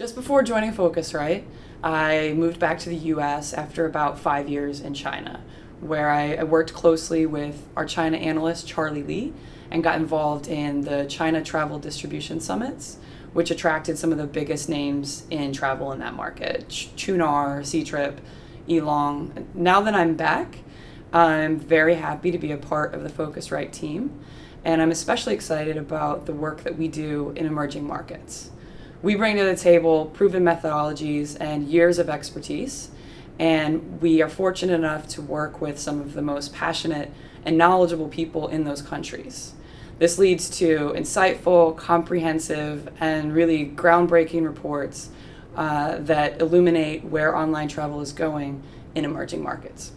Just before joining Phocuswright, I moved back to the US after about five years in China, where I, worked closely with our China analyst, Charlie Lee, and got involved in the China Travel Distribution Summits, which attracted some of the biggest names in travel in that market Qunar, Ctrip, Elong. Now that I'm back, I'm very happy to be a part of the Phocuswright team, and I'm especially excited about the work that we do in emerging markets. We bring to the table proven methodologies and years of expertise, and we are fortunate enough to work with some of the most passionate and knowledgeable people in those countries. This leads to insightful, comprehensive, and really groundbreaking reports uh, that illuminate where online travel is going in emerging markets.